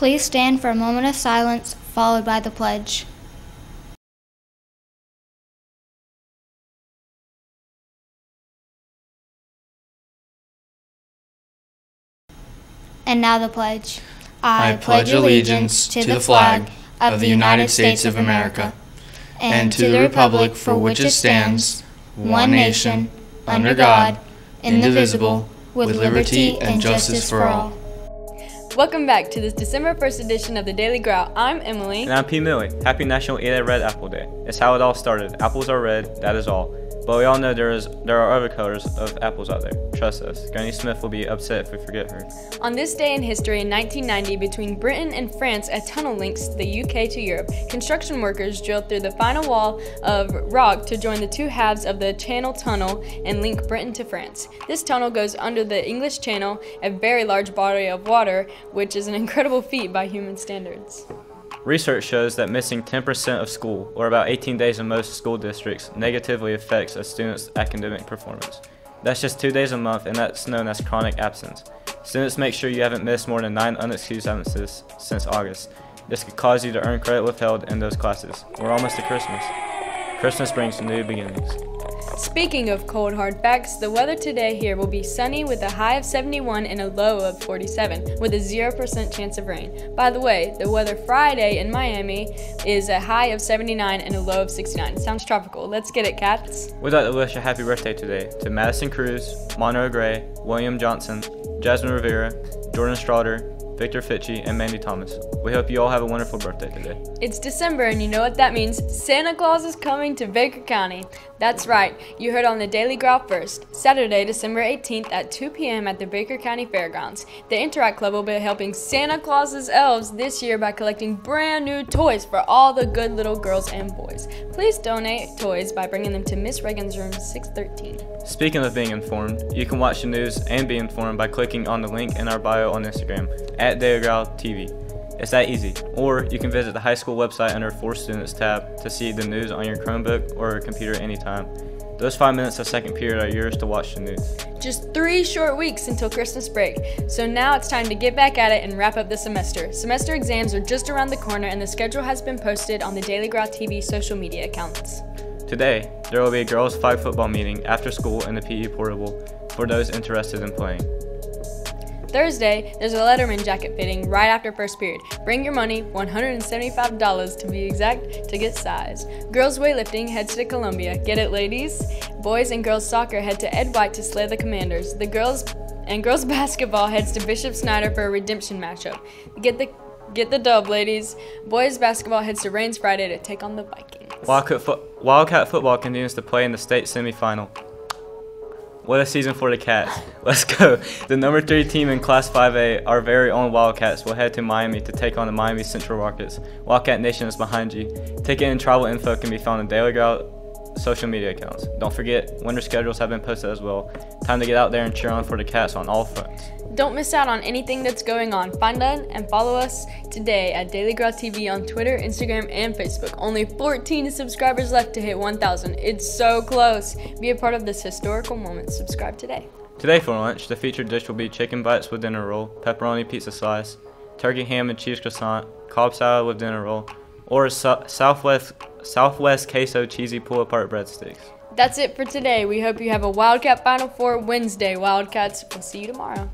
Please stand for a moment of silence, followed by the pledge. And now the pledge. I pledge allegiance to the flag of the United States of America and to the republic for which it stands, one nation, under God, indivisible, with liberty and justice for all. Welcome back to this December 1st edition of the Daily Growl. I'm Emily. And I'm P. Millie. Happy National Eat a Red Apple Day. It's how it all started. Apples are red, that is all. But we all know there is there are other colors of apples out there. Trust us. Granny Smith will be upset if we forget her. On this day in history in 1990, between Britain and France, a tunnel links the UK to Europe. Construction workers drilled through the final wall of rock to join the two halves of the Channel Tunnel and link Britain to France. This tunnel goes under the English Channel, a very large body of water, which is an incredible feat by human standards. Research shows that missing 10% of school, or about 18 days in most school districts, negatively affects a student's academic performance. That's just two days a month, and that's known as chronic absence. Students make sure you haven't missed more than nine unexcused absences since August. This could cause you to earn credit withheld in those classes. We're almost to Christmas. Christmas brings new beginnings. Speaking of cold hard facts, the weather today here will be sunny with a high of 71 and a low of 47, with a 0% chance of rain. By the way, the weather Friday in Miami is a high of 79 and a low of 69. Sounds tropical. Let's get it, cats. We'd like to wish a happy birthday today to Madison Cruz, Monroe Gray, William Johnson, Jasmine Rivera, Jordan Strouder, Victor Fitchie, and Mandy Thomas. We hope you all have a wonderful birthday today. It's December, and you know what that means. Santa Claus is coming to Baker County. That's right, you heard on the Daily Growl first. Saturday, December 18th at 2 p.m. at the Baker County Fairgrounds. The Interact Club will be helping Santa Claus's elves this year by collecting brand new toys for all the good little girls and boys. Please donate toys by bringing them to Miss Reagan's room 613. Speaking of being informed, you can watch the news and be informed by clicking on the link in our bio on Instagram at Daily TV. It's that easy. Or you can visit the high school website under For Students tab to see the news on your Chromebook or computer anytime. Those five minutes of second period are yours to watch the news. Just three short weeks until Christmas break, so now it's time to get back at it and wrap up the semester. Semester exams are just around the corner, and the schedule has been posted on the Daily Growl TV social media accounts. Today, there will be a girls' flag football meeting after school in the PE portable for those interested in playing. Thursday, there's a Letterman jacket fitting right after first period. Bring your money, $175 to be exact, to get size. Girls weightlifting heads to Columbia. Get it, ladies? Boys and girls soccer head to Ed White to slay the Commanders. The girls and girls basketball heads to Bishop Snyder for a redemption matchup. Get the get the dub, ladies. Boys basketball heads to Raines Friday to take on the Vikings. Wildcat, fo- Wildcat football continues to play in the state semifinal. What a season for the Cats. Let's go. The number three team in Class 5A, our very own Wildcats, will head to Miami to take on the Miami Central Rockets. Wildcat Nation is behind you. Ticket and travel info can be found on Daily Growl social media accounts. Don't forget, winter schedules have been posted as well. Time to get out there and cheer on for the Cats on all fronts. Don't miss out on anything that's going on. Find us and follow us today at Daily Growl TV on Twitter, Instagram, and Facebook. Only 14 subscribers left to hit 1,000. It's so close. Be a part of this historical moment. Subscribe today. Today for lunch, the featured dish will be chicken bites with dinner roll, pepperoni pizza slice, turkey ham and cheese croissant, Cobb salad with dinner roll, or so- Southwest Southwest queso cheesy pull apart breadsticks. That's it for today. We hope you have a Wildcat Final Four Wednesday, Wildcats. We'll see you tomorrow.